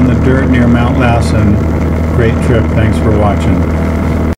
On the dirt near Mount Lassen. Great trip. Thanks for watching.